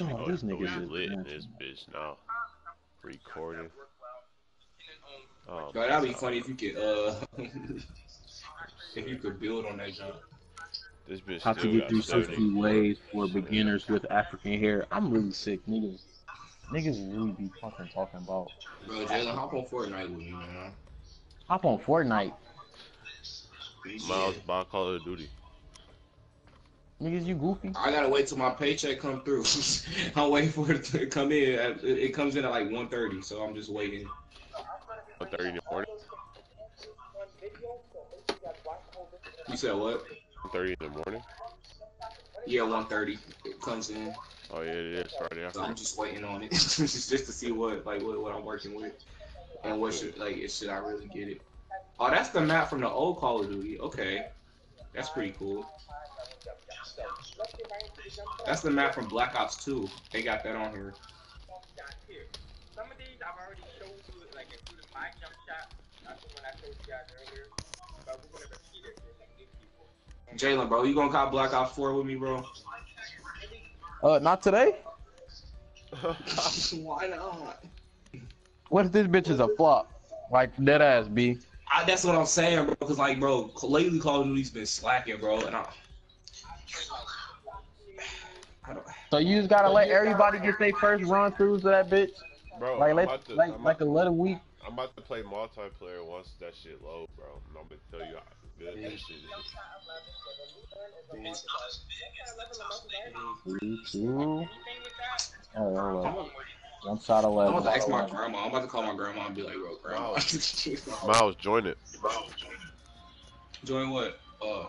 Oh, Oh, these we niggas is lit in this bitch now. Recording. Oh, Bro, that'd be funny if you could, uh, if you could build on that jump. This bitch How to get through 60 70. ways for beginners with African hair. I'm really sick, niggas. Niggas really be fucking talking about. Bro, Jalen, hop on Fortnite with me, man. Hop on Fortnite. Miles buy Call of Duty. Niggas, you goofy. I gotta wait till my paycheck come through. I'm waiting for it to come in. It comes in at like 1.30, so I'm just waiting. 1:30 in the morning. You said what? 1:30 in the morning. Yeah, 1.30. It comes in. Oh yeah, it is Friday So after. I'm just waiting on it, just just to see what like what, what I'm working with, and what should like should I really get it? Oh, that's the map from the old Call of Duty. Okay, that's pretty cool. That's the map from Black Ops 2. They got that on here. Some of these I've already showed you, like including my jump shot. That's the one I showed you guys earlier. But we're gonna repeat it for some new people. Jalen, bro, you gonna cop Black Ops 4 with me, bro? Uh, not today? Why not? What if this bitch is a flop? Like, dead ass, B. I, that's what I'm saying, bro. Cause like, bro, lately Call of Duty's been slacking, bro, and I. I don't. So you just gotta let everybody get their first run throughs of that bitch? Bro, Like, I'm let, about to, like, I'm, like a about, little week? I'm about to play multiplayer once that shit load, bro. And I'm gonna tell you how good that shit is. Three, two. Anything with that? Oh, I'm, hold about- on. One shot of I'm lead. about to ask my grandma. I'm about to call my grandma and be like, bro, grandma. Miles, join it. Join what? Uh.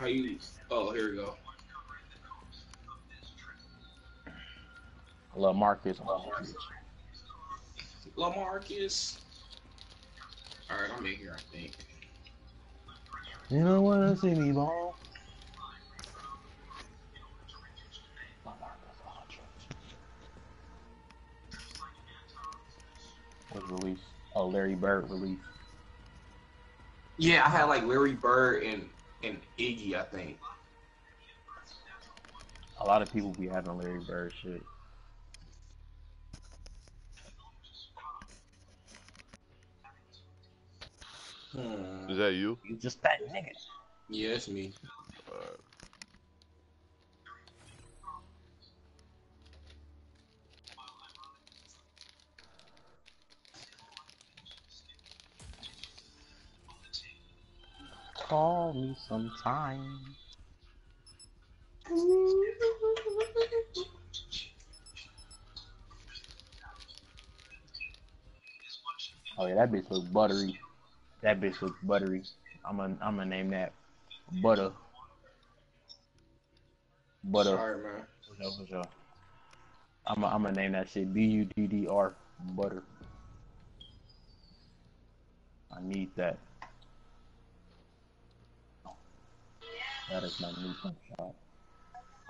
How you? Oh, here we go. Lil Marcus. Lamarcus. All right, I'm in here. I think. You don't wanna see me ball? Was released. Oh, Larry Bird released. Yeah, I had like Larry Bird and and Iggy. I think. A lot of people be having Larry Bird shit. Hmm. Is that you? You just that nigga. Yeah, it's me. Call me sometime. Oh yeah, that bitch look buttery. That bitch look buttery. I'm gonna I'm gonna name that butter. Butter. All right, man. For sure, for sure. I'm I'm gonna name that shit B U D D R butter. I need that. That is my new jump shot.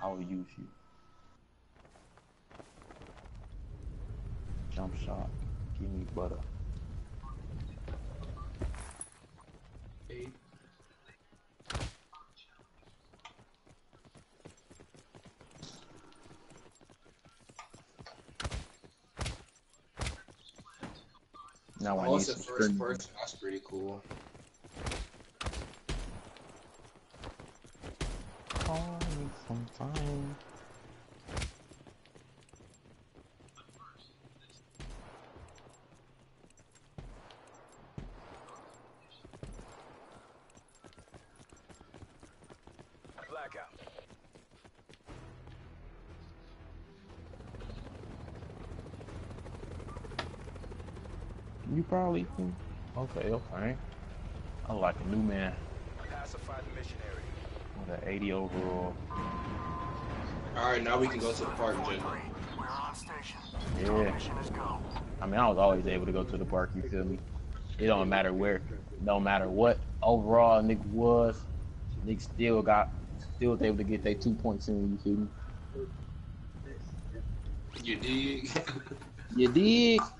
I will use you. Jump shot. Give me butter. Hey. Now I Oh, need some first person. That's pretty cool. Call me sometime. Blackout. You probably can. Okay, okay. I like a new man Pacify the mission area. with an 80 overall. All right, now we can go to the park, station. Yeah. Mission is go. I mean, I was always able to go to the park. You feel me? It don't matter where, don't matter what overall nigga was. Nigga still got, still was able to get their two points in. You feel me? You dig? You dig?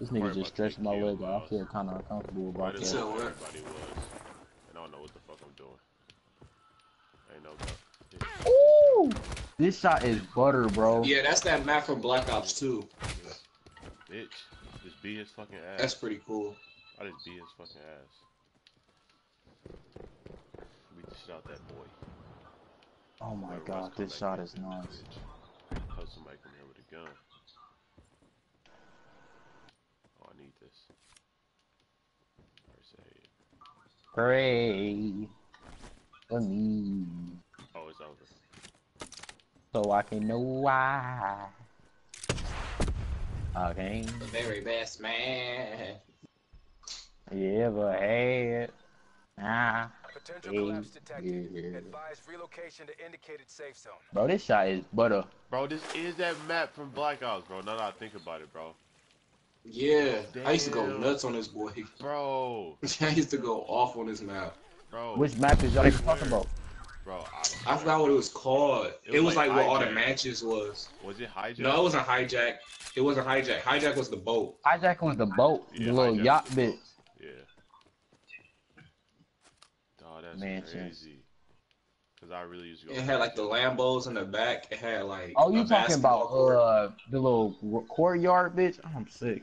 This nigga just stretched my leg. out. I feel kind of uncomfortable about Right You said that. what? everybody was. And I don't know what the fuck I'm doing. Ain't no Ooh, this shot is butter, bro. Yeah, that's that map from Black Ops 2. Bitch. Just beat his fucking ass. That's pretty cool. I just beat his fucking ass. Beat the shit out that boy. Oh my Whoever god, this shot is here, nice. bitch. Hope somebody come here with a gun. Oh, I need this. First aid. Pray for me, it's over. So I can know why. Okay, The very best man. you ever had? Ah, Potential Hey, collapse detected. yeah. Advise relocation to indicated safe zone. bro, this shot is butter. Bro, this is that map from Black Ops, bro. Now that I think about it, bro. Yeah, I used to go nuts on this boy. Bro, I used to go off on this map. bro. Which map is y'all talking about? Bro, I, I forgot what it was called. It, It was was like, like where all the matches was. was it hijack? No, it wasn't hijack. It wasn't hijack. Hijack was the boat. Hijack was the boat, Yeah, the little yacht was the bit. boat. Yeah. Dog, that's Mansions. crazy. Cause I really used to go. It had like the Lambos in the back. It had like. Oh, you a talking about court. uh the little courtyard bitch? I'm sick.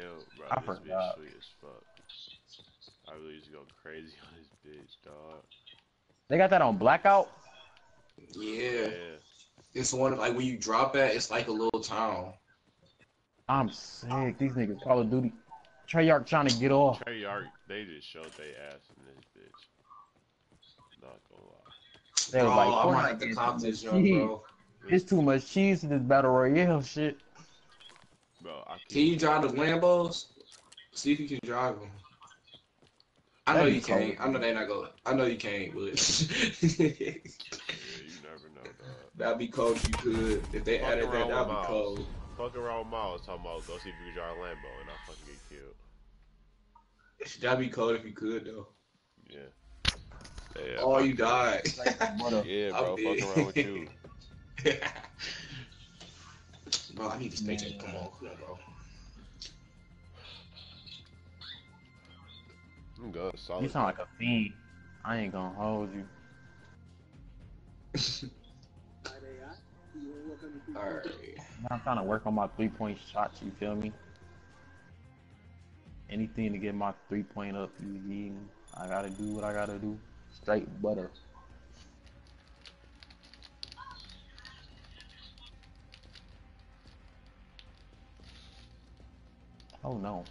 Hell, bro, I this forgot. bitch sweet as fuck. I really used to go crazy on this bitch, dog. They got that on blackout. Yeah, Yeah. it's one of like when you drop at, it's like a little town. I'm sick. These niggas Call of Duty. Treyarch trying to get off. Treyarch, they just showed they ass in this bitch. Not gonna lie. They was oh, like, I might Fortnite have to is cop too this much jump, cheese. bro. It's too much cheese in this battle royale shit. Bro, I Can you drive the Lambos? See if you can drive them. I know you can't. I know they not go. I know you can't, but yeah, you never know, dog. that'd be cold if you could. If they Fuck added that, around that'd with be Miles. cold. Fuck around with Miles talking about go see if you can drive a Lambo and I'll fucking get killed. That'd be cold if you could though. Yeah. Yeah, oh, you died. Yeah, I'm bro, dead. fuck around with you. bro, I need to stay check. Come on, come on, bro. I'm good, solid. You sound like a fiend. I ain't gonna hold you. Alright. I'm trying to work on my three point shots. You feel me? Anything to get my three point up. You need. I gotta do what I gotta do. Straight butter. Oh no.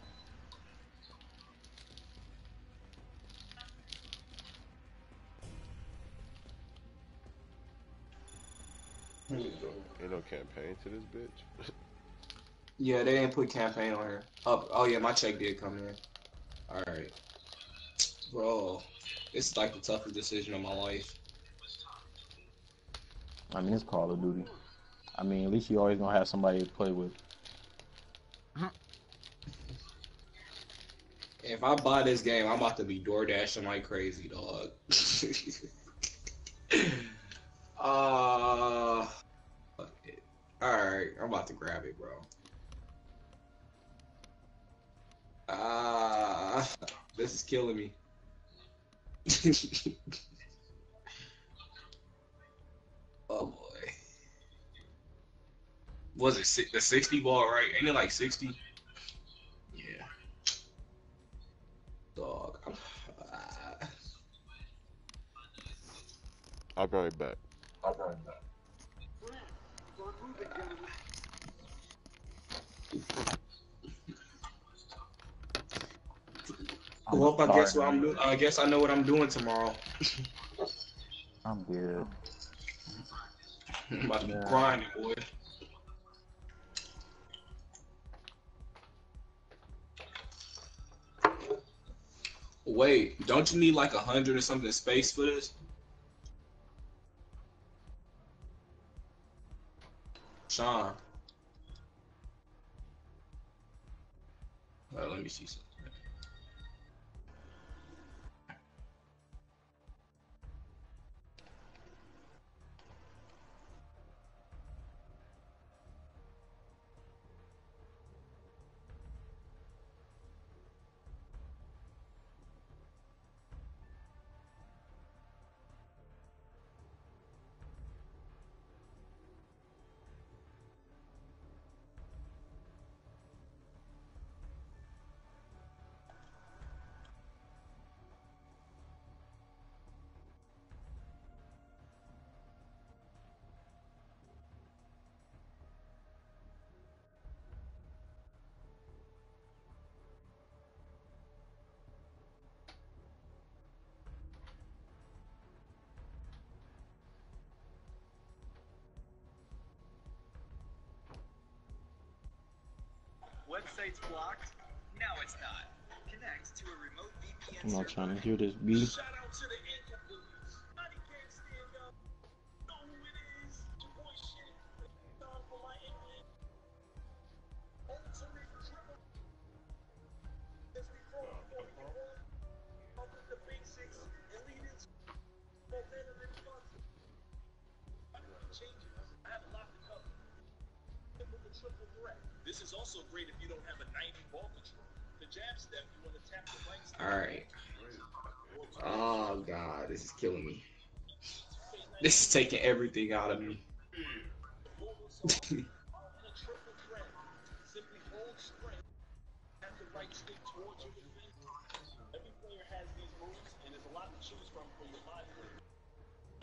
Ain't no campaign to this bitch. Yeah, they didn't put campaign on here. Oh, oh yeah, my check did come in. Alright. Bro, this is like the toughest decision of my life. I mean, it's Call of Duty. I mean, at least you always gonna have somebody to play with. If I buy this game, I'm about to be door dashing like crazy, dog. uh, fuck it. To grab it, bro. Ah, this is killing me. oh boy. Was it the 60 ball, right? Ain't it like 60? Yeah. Dog. I'm, ah. I'll be right back. I'm well, I guess what. I'm doing. I guess I know what I'm doing tomorrow. I'm good. I'm about to be Yeah. grinding, boy. Wait, don't you need like a hundred or something space for this? Sean. Uh, let me see something. Website's blocked? Now it's not. Connect to a remote VPN I'm not trying to hear this beat. Triple threat. This is also great if you don't have a 90 ball control. The jab step, you want to tap the right stick. All right. Oh god, this is killing me. This is taking everything out of me.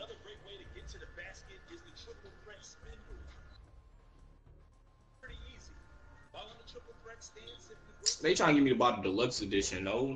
Another great way to get to the basket is the triple They trying to give me the bottom deluxe edition, though.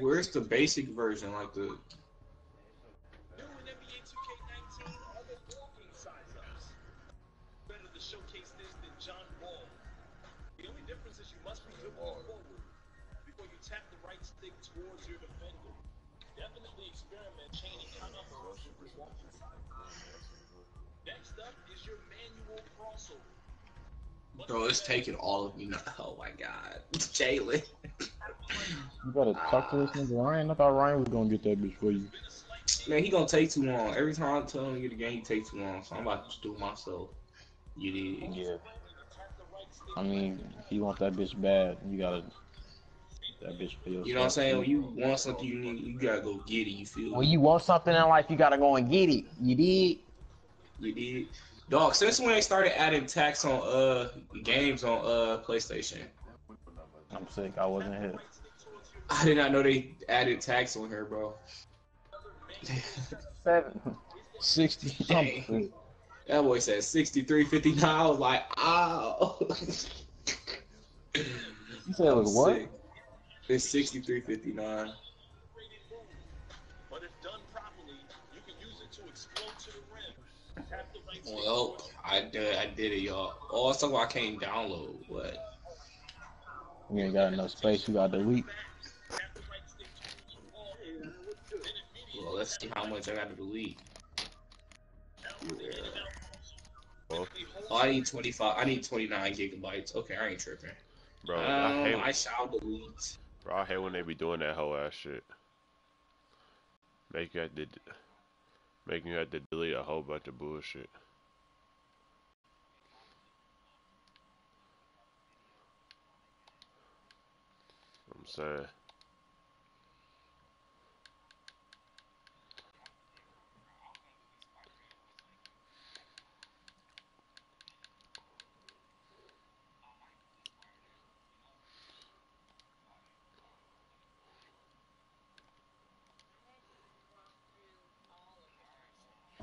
Where's the basic version, like you showcase this than John Wall. The only difference is you must be dribbling forward before you tap the right stick towards your defender. Definitely experiment chaining count-up motion with walking size. Next up is your manual crossover. bro, it's taking all of me now. Oh my god, It's Jalen. You better talk to this nigga Ryan. I thought Ryan was gonna get that bitch for you. Man, he gonna take too long. Every time I tell him to get the game, he takes too long. So I'm about to just do it myself. You did. Yeah. I mean, if you want that bitch bad, you gotta that bitch for yourself. You know what I'm saying? When you want something you need, you gotta go get it. You feel? When you want something in life, you gotta go and get it. You did. You did. Dog, since when they started adding tax on uh games on uh PlayStation, I'm sick. I wasn't here. I did not know they added tax on her, bro. Seven. Sixty Dang. Something. That boy said 63.59. I was like, ow. You said it was what? Sick. It's 63.59. But if done properly, you can use it to explode to the rim. Tap the right stick Well, I did, I did it, y'all. Oh, it's talking about I can't download. What? You ain't got enough space. You gotta delete. the right stick towards your ball. Then immediately Well, let's see how much I got to delete. Yeah. Well, Oh, I need 25. I need 29 gigabytes. Okay, I ain't tripping. bro, I Um, hate, I shall delete. bro, I hate when they be doing that whole ass shit. Make you have to, making you have to delete a whole bunch of bullshit. I'm saying.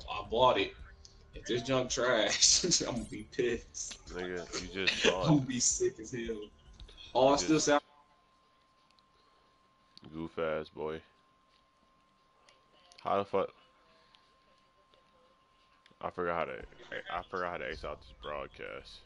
I bought it. If this junk trash, I'm gonna be pissed. Nigga, you just bought I'm gonna be sick as hell. It still sound. Goof ass boy. How the fuck? I forgot how to. I forgot how to ace out this broadcast.